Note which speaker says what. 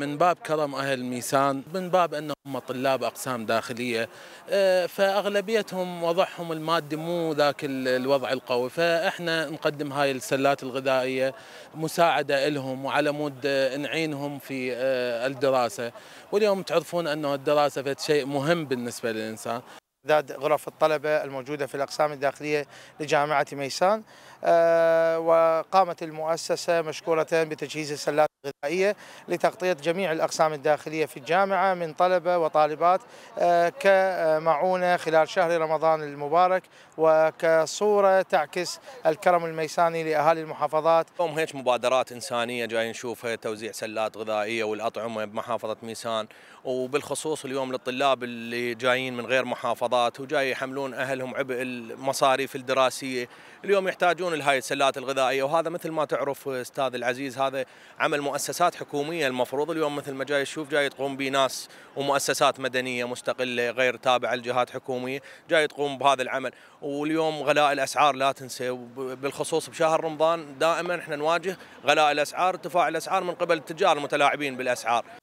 Speaker 1: من باب كرم أهل ميسان من باب أنهم طلاب أقسام داخلية آه، فأغلبيتهم وضعهم المادي مو ذاك الوضع القوي. فإحنا نقدم هاي السلات الغذائية مساعدة لهم وعلى مود نعينهم في آه، الدراسة. واليوم تعرفون أنه الدراسة شيء مهم بالنسبة للإنسان.
Speaker 2: تعداد غرف الطلبة الموجودة في الأقسام الداخلية لجامعة ميسان. آه، وقامت المؤسسة مشكورة بتجهيز السلات الغذائية لتغطية جميع الأقسام الداخلية في الجامعة من طلبة وطالبات آه، كمعونة خلال شهر رمضان المبارك وكصورة تعكس الكرم الميساني لأهالي المحافظات.
Speaker 3: اليوم هيك مبادرات إنسانية جاي نشوفها توزيع سلات غذائية والأطعمة بمحافظة ميسان. وبالخصوص اليوم للطلاب اللي جايين من غير محافظات وجاي يحملون أهلهم عبء المصاريف الدراسية. اليوم يحتاجون لهاي السلات الغذائية وهذا مثل ما تعرف أستاذ العزيز هذا عمل مؤسسات حكومية المفروض اليوم مثل ما جاي تشوف جاي تقوم بناس ومؤسسات مدنية مستقلة غير تابعة لجهات حكومية جاي تقوم بهذا العمل. واليوم غلاء الأسعار لا تنسى بالخصوص بشهر رمضان دائما إحنا نواجه غلاء الأسعار ارتفاع الأسعار من قبل التجار المتلاعبين بالأسعار.